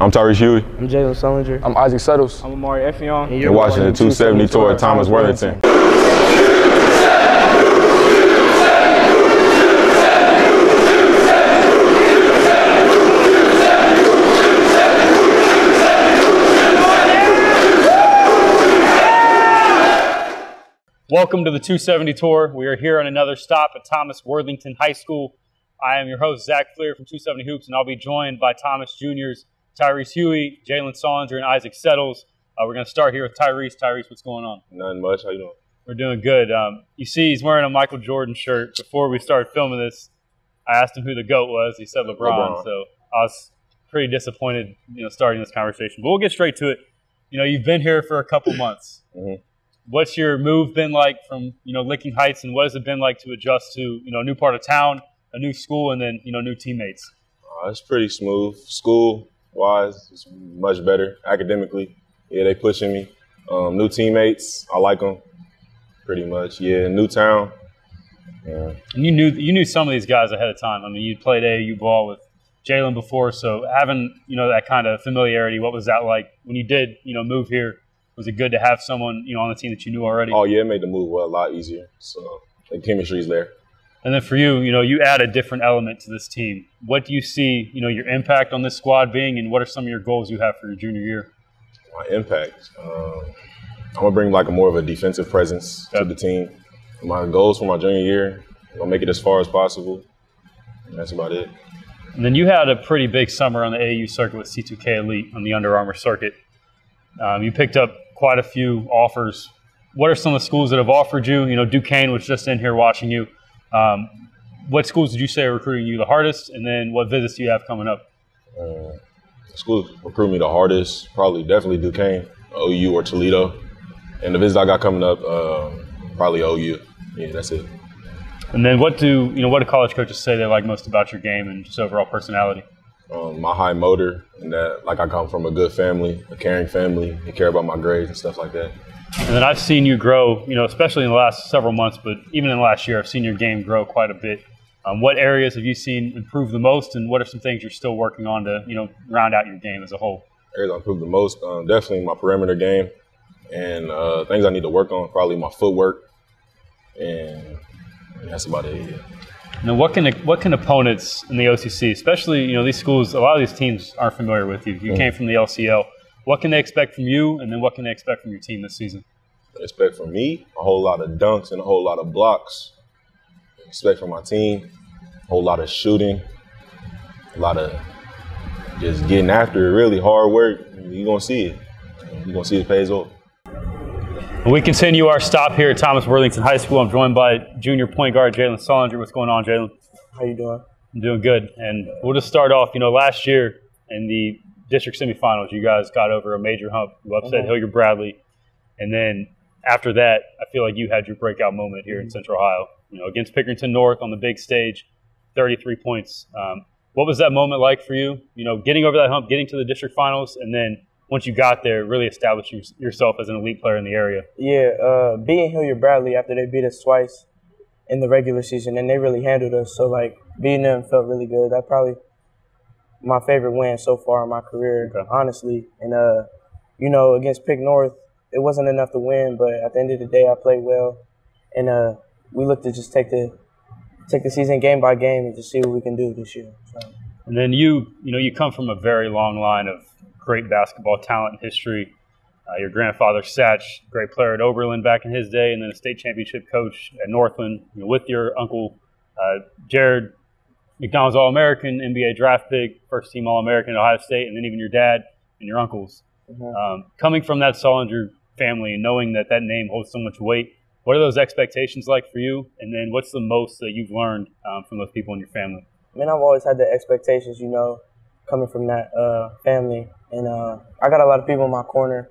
I'm Tyrese Hughey. I'm Jalen Sullinger. I'm Isaac Settles. I'm Amari Effiong. And you're watching the 270 tour at Thomas Worthington. Welcome to the 270 Tour. We are here on another stop at Thomas Worthington High School. I am your host, Zach Fleer from 270 Hoops, and I'll be joined by Thomas Juniors, Tyrese Hughey, Jalen Sullinger, and Isaac Settles. Uh, we're going to start here with Tyrese. Tyrese, what's going on? Nothing much. How you doing? We're doing good. Um, you see, he's wearing a Michael Jordan shirt. Before we started filming this, I asked him who the GOAT was. He said LeBron, LeBron. so I was pretty disappointed, you know, starting this conversation. But we'll get straight to it. You know, you've been here for a couple months. Mhm. What's your move been like from you know Licking Heights, and what has it been like to adjust to you know a new part of town, a new school, and then you know new teammates? Uh, it's pretty smooth. School wise, it's much better. Academically, yeah, they pushing me. Um, new teammates, I like them. Pretty much, yeah. New town. Yeah. And you knew you knew some of these guys ahead of time. I mean, you played AAU ball with Jalen before, so having you know that kind of familiarity. What was that like when you did you know move here? Was it good to have someone you know on the team that you knew already? Oh yeah, it made the move a lot easier. So the chemistry's there. And then for you, you know, you add a different element to this team. What do you see, you know, your impact on this squad being, and what are some of your goals you have for your junior year? My impact. Um, I'm gonna bring like a more of a defensive presence to the team. My goals for my junior year, I'm gonna make it as far as possible. And that's about it. And then you had a pretty big summer on the AU circuit with C2K Elite on the Under Armour circuit. Um, you picked up quite a few offers. What are some of the schools that have offered you? You know, Duquesne was just in here watching you. Um, what schools did you say are recruiting you the hardest? And then what visits do you have coming up? Uh, school recruit me the hardest, probably definitely Duquesne, OU or Toledo. And the visit I got coming up, uh, probably OU. Yeah, that's it. And then what do you know? What do college coaches say they like most about your game and just overall personality? Um, my high motor and that, like I come from a good family, a caring family. They care about my grades and stuff like that. And then I've seen you grow, you know, especially in the last several months, but even in the last year, I've seen your game grow quite a bit. Um, what areas have you seen improve the most, and what are some things you're still working on to, you know, round out your game as a whole? areas I improved the most, um, definitely my perimeter game, and uh, things I need to work on, probably my footwork, and that's about it. Yeah. Then what can what can opponents in the OCC, especially you know these schools, a lot of these teams aren't familiar with you. You mm. came from the LCL. What can they expect from you, and then what can they expect from your team this season? Expect from me a whole lot of dunks and a whole lot of blocks. Expect from my team a whole lot of shooting, a lot of just getting after it. Really hard work. You're gonna see it. You're gonna see it pays off. We continue our stop here at Thomas Worthington High School. I'm joined by junior point guard Jalen Sullinger. What's going on, Jalen? How you doing? I'm doing good. And we'll just start off. You know, last year in the district semifinals, you guys got over a major hump. You upset Mhm. Hilliard Bradley. And then after that, I feel like you had your breakout moment here in Central Ohio. You know, against Pickerington North on the big stage, 33 points. Um, what was that moment like for you? You know, getting over that hump, getting to the district finals, and then once you got there, really establishing yourself as an elite player in the area. Yeah, uh, beating Hilliard Bradley after they beat us twice in the regular season, and they really handled us. So like beating them felt really good. That probably my favorite win so far in my career, Okay. honestly. And uh, you know, against Pick North, it wasn't enough to win, but at the end of the day, I played well, and uh, we look to just take the take the season game by game and just see what we can do this year. So. And then you, you know, you come from a very long line of great basketball talent and history. Uh, your grandfather Satch, great player at Oberlin back in his day, and then a state championship coach at Northland. You know, with your uncle uh, Jared McDonald's All-American, NBA draft pick, first team All-American at Ohio State, and then even your dad and your uncles. Mhm. Um, coming from that Sullinger family and knowing that that name holds so much weight, what are those expectations like for you? And then what's the most that you've learned um, from those people in your family? I mean, I've always had the expectations, you know, coming from that uh, family, and uh, I got a lot of people in my corner,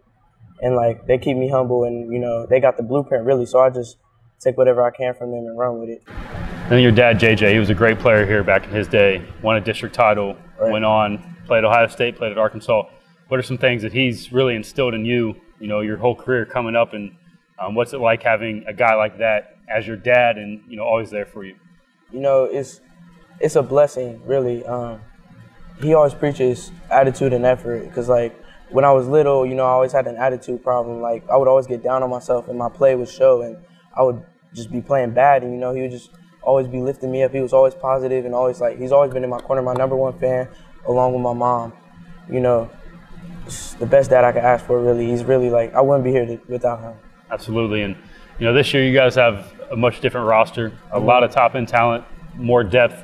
and like they keep me humble, and you know, they got the blueprint really. So I just take whatever I can from them and run with it. And then your dad, JJ, he was a great player here back in his day. Won a district title. Right. Went on, played Ohio State, played at Arkansas. What are some things that he's really instilled in you? You know, your whole career coming up, and um, what's it like having a guy like that as your dad, and you know, always there for you? You know, it's it's a blessing, really. Um, he always preaches attitude and effort because like when I was little, you know, I always had an attitude problem. Like I would always get down on myself, and my play would show, and I would just be playing bad. And you know, he would just always be lifting me up. He was always positive and always like he's always been in my corner, my number one fan, along with my mom. You know, the best dad I could ask for. Really, he's really like I wouldn't be here to, without him. Absolutely, and you know, this year you guys have a much different roster, a lot of top end talent, more depth,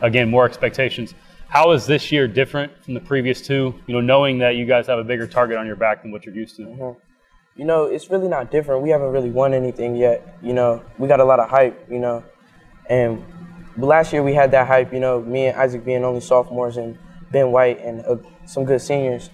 again, more expectations. How is this year different from the previous two? You know, knowing that you guys have a bigger target on your back than what you're used to. Mm-hmm. You know, it's really not different. We haven't really won anything yet. You know, we got a lot of hype. You know, and last year we had that hype. You know, me and Isaac being only sophomores and Ben White and uh, some good seniors.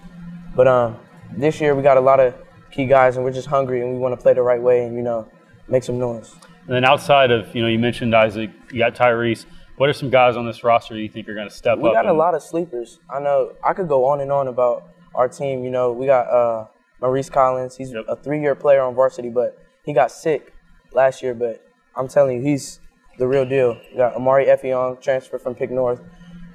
But um, this year we got a lot of key guys, and we're just hungry and we want to play the right way and you know make some noise. And then outside of you know, you mentioned Isaac, you got Tyrese. What are some guys on this roster you think are going to step we up? We got and- a lot of sleepers. I know I could go on and on about our team. You know, we got uh, Maurice Collins. He's Yep. a three-year player on varsity, but he got sick last year. But I'm telling you, he's the real deal. We got Amari Effiong, transfer from Pick North.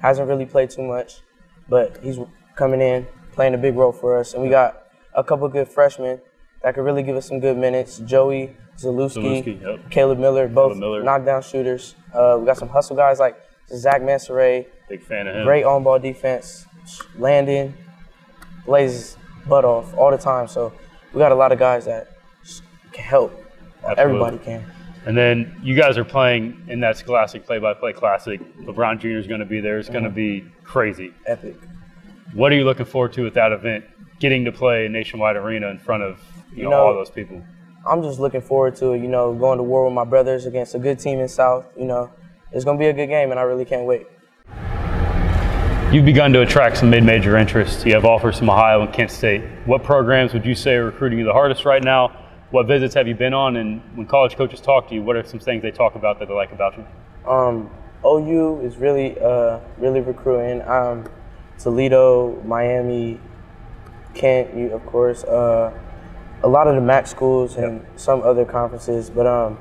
Hasn't really played too much, but he's coming in, playing a big role for us. And we got a couple good freshmen that could really give us some good minutes. Joey Zalewski, Zalewski, yep. Caleb Miller, both Miller. knockdown shooters. Uh, we got some hustle guys like Zach Mansoray, Big fan of him. Great on ball defense. Landon blazes butt off all the time. So we got a lot of guys that can help. Absolutely. Everybody can. And then you guys are playing in that Scholastic Play-by-Play Classic. LeBron Jr. is going to be there. It's going Mm-hmm. to be crazy. Epic. What are you looking forward to at that event? Getting to play a nationwide arena in front of you know, know- all those people. I'm just looking forward to it. You know, going to war with my brothers against a good team in South. You know, it's gonna be a good game, and I really can't wait. You've begun to attract some mid-major interest. You have offers from Ohio and Kent State. What programs would you say are recruiting you the hardest right now? What visits have you been on? And when college coaches talk to you, what are some things they talk about that they like about you? Um, OU is really, uh, really recruiting. Um, Toledo, Miami, Kent, you, of course. Uh, a lot of the MAC schools and some other conferences. But um,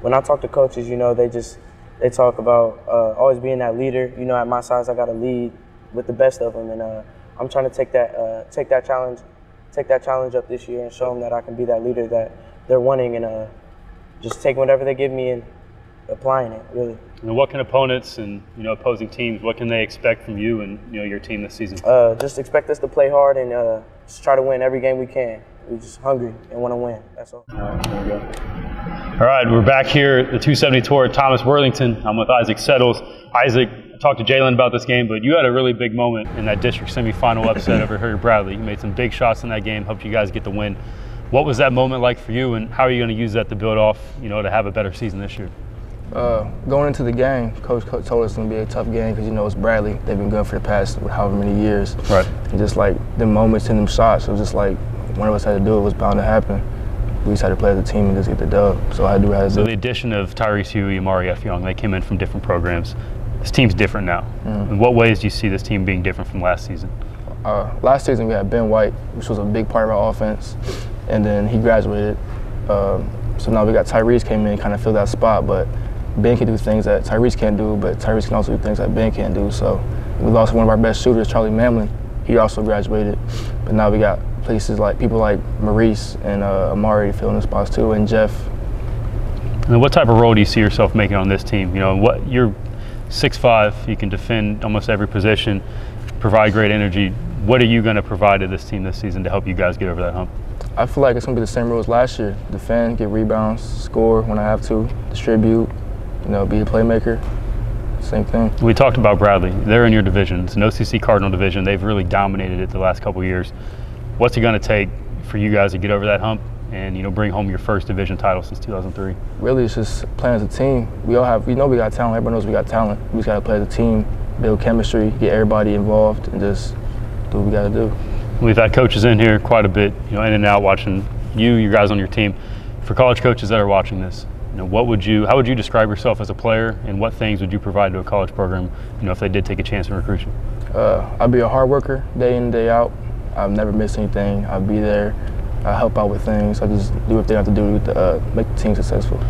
when I talk to coaches, you know, they just they talk about uh, always being that leader. You know, at my size, I got to lead with the best of them, and uh, I'm trying to take that uh, take that challenge, take that challenge up this year, and show them that I can be that leader that they're wanting, and uh, just take whatever they give me and applying it. Really. And what can opponents and you know opposing teams? What can they expect from you and you know your team this season? Uh, just expect us to play hard and uh, just try to win every game we can. We're just hungry and want to win. That's all. All right, we're back here at the 270 tour at Thomas Worthington. I'm with Isaac Settles. Isaac, I talked to Jalen about this game, but you had a really big moment in that district semifinal upset over Hilliard Bradley. You made some big shots in that game, helped you guys get the win. What was that moment like for you, and how are you going to use that to build off, you know, to have a better season this year? Uh, going into the game, coach, coach told us it's gonna be a tough game because you know it's Bradley. They've been good for the past however many years. Right. And just like the moments and them shots, it was just like one of us had to do it. Was bound to happen. We just had to play as a team and just get the dub. So I do have So the addition of Tyrese Hughey and Mari Effiong, they came in from different programs. This team's different now. In what ways do you see this team being different from last season? Uh, last season we had Ben White, which was a big part of our offense, and then he graduated. Um, so now we got Tyrese came in, and kind of filled that spot, but Ben can do things that Tyrese can't do, but Tyrese can also do things that Ben can't do. So we lost one of our best shooters, Charlie Mamlin. He also graduated, but now we got places like people like Maurice and uh, Amari filling the spots too, and Jeff. And then what type of role do you see yourself making on this team? You know, what you're 6'5", you can defend almost every position, provide great energy. What are you going to provide to this team this season to help you guys get over that hump? I feel like it's gonna be the same rules last year: defend, get rebounds, score when I have to, distribute, you know, be a playmaker. Same thing. We talked about Bradley. They're in your division. It's an OCC Cardinal division. They've really dominated it the last couple of years. What's it going to take for you guys to get over that hump and you know bring home your first division title since 2003? really it's just playing as a team. We all have, we know we got talent. Everybody knows we got talent. We just got to play as a team, build chemistry, get everybody involved, and just do what we got to do. We've had coaches in here quite a bit, you know, in and out watching you, you guys on your team. For college coaches that are watching this, you know, what would you, how would you describe yourself as a player, and what things would you provide to a college program, you know, if they did take a chance and recruit you? Uh, I'd be a hard worker day in and day out. I've never missed anything. I'll be there. I help out with things. I just do what they have to do to uh, make the team successful.